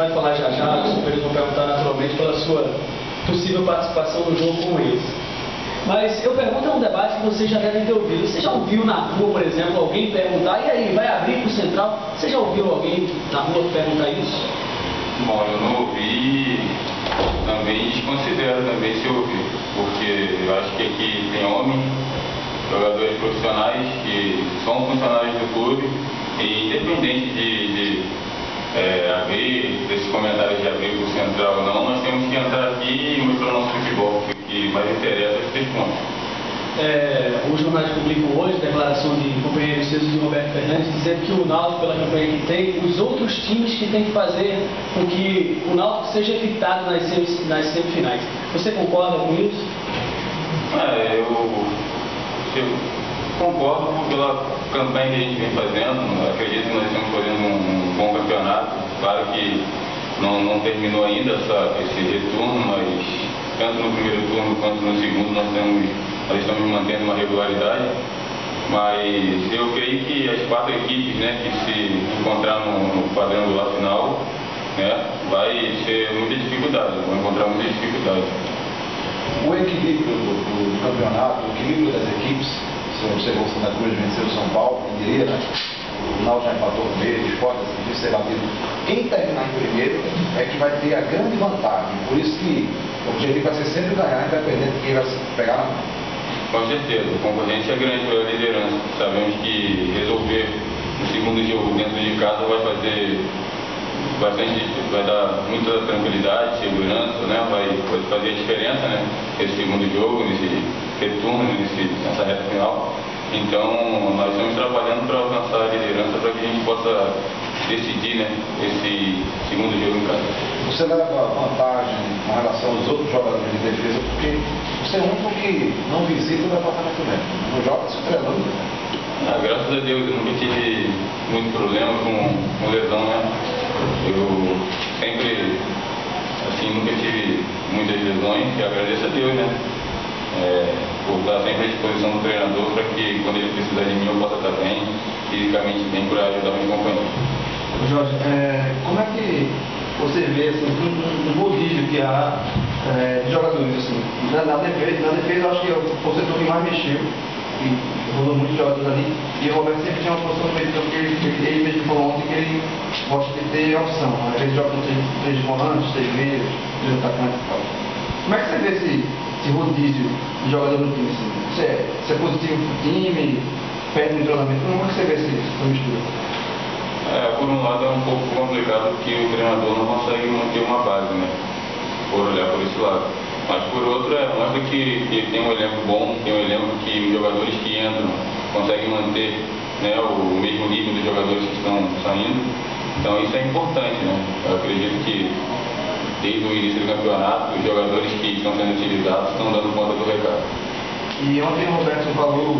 vai falar já já, os vão perguntar naturalmente pela sua possível participação no jogo com eles. Mas eu pergunto é um debate que vocês já devem ter ouvido. Você já ouviu na rua, por exemplo, alguém perguntar, e aí, vai abrir para o Central? Você já ouviu alguém na rua perguntar isso? Bom, eu não ouvi, também desconsidero também se ouvir, porque eu acho que aqui tem homem, jogadores profissionais que são funcionários do clube, e independente de, de é, abrir, desses comentários de abrir para o Central ou não, nós temos que entrar aqui e mostrar o nosso futebol, o que mais interessa é os três pontos. É, o jornal publicou hoje a declaração de companheiro Ceso de Roberto Fernandes dizendo que o Náutico, pela campanha que tem, os outros times que têm que fazer com que o Náutico seja evitado nas, nas semifinais. Você concorda com isso? É, eu, eu concordo pela campanha que a gente vem fazendo. Acredito que nós estamos fazendo um, um bom campeonato. Claro que não, não terminou ainda essa, esse retorno, mas tanto no primeiro turno quanto no segundo nós, temos, nós estamos mantendo uma regularidade. Mas eu creio que as quatro equipes né, que se encontrar no, no quadrangular final né, vai ser muita dificuldade, vão encontrar muita dificuldade. O equilíbrio do, do campeonato, o equilíbrio das equipes, o Santa Cruz venceu o São Paulo, né? o Náutico já empatou meio, o esporte disse ser batido. Quem terminar em primeiro é que vai ter a grande vantagem. Por isso que o objetivo vai ser sempre ganhar, independente de quem vai pegar. Com certeza, a concorrência é grande pela liderança. Sabemos que resolver o segundo jogo dentro de casa vai fazer bastante, vai dar muita tranquilidade, segurança, né? vai, vai fazer a diferença né? nesse segundo jogo, nesse retorno, nesse, nessa reta final. Então, nós estamos trabalhando para alcançar a liderança para que a gente possa decidir né, esse segundo jogo em casa. Você leva vantagem com relação aos outros jogadores de defesa, porque você é um único que não visita o departamento médico, não joga se treinando. Ah, graças a Deus eu nunca tive muito problema com, com lesão, né? Eu sempre, assim, nunca tive muitas lesões e agradeço a Deus, né? é, por estar sempre à disposição do treinador para que quando ele precisar de mim eu possa estar bem, fisicamente bem, para ajudar meus companheiros. Jorge, é, como é que você vê assim, um, um rodízio que há é, de jogadores? Assim, na, na, defesa, na defesa, acho que é o setor que mais mexeu, e rodou muitos jogadores ali, e o Roberto sempre tinha uma posição no meio porque ele, ele, mesmo falou ontem que ele gosta de ter opção. Às vezes joga com três, três volantes, três meias, três atacantes e tal. Como é que você vê esse, esse rodízio de jogador no time? Assim? Você, é, você é positivo para o time, perde no treinamento? Como é que você vê esse, essa mistura? É, por um lado é um pouco complicado porque o treinador não consegue manter uma base, né? Por olhar por esse lado. Mas por outro é que, que tem um elenco bom, tem um elenco que os jogadores que entram conseguem manter né, o mesmo nível dos jogadores que estão saindo. Então isso é importante, né? Eu acredito que desde o início do campeonato, os jogadores que estão sendo utilizados estão dando conta do recado. E ontem o Roberto falou,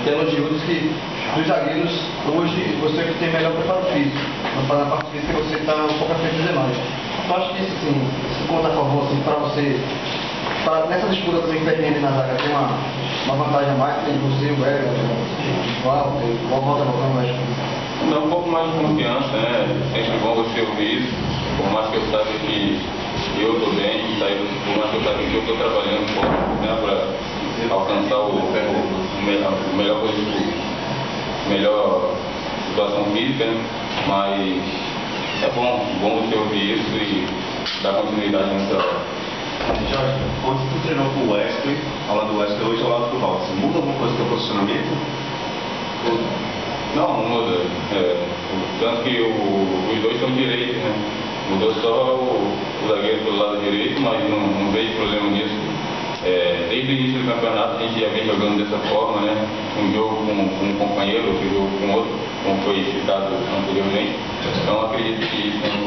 até elogiou, disse que dos zagueiros, hoje você que tem melhor preparo físico. Na parte física você está um pouco à frente demais. Eu acho que isso, assim, se conta a favor, assim, para você, nessa disputa também que está indo na zaga, tem uma, uma vantagem a mais, tem você, o Hélio, o Walter, o Walter Volcano, acho que... Dá um pouco mais de confiança, né? Sempre bom você ouvir isso por mais que eu saiba que eu estou bem, por mais que eu saiba que eu estou trabalhando né, para alcançar o, o, melhor, o melhor, melhor situação física, né? mas é bom, bom você ouvir isso e dar continuidade nessa hora. Jorge, ontem tu treinou com o Wesley, ao lado do Wesley, hoje ao lado do Robson. Muda alguma coisa no teu posicionamento? Não, não muda. É, tanto que o, os dois são direitos, né? Mudou só o, o zagueiro pelo lado direito, mas não, não vejo problema nisso. É, desde o início do campeonato a gente já vem jogando dessa forma, né? Um jogo com, com um companheiro, outro jogo com outro, como foi citado anteriormente. Então acredito que isso é um problema.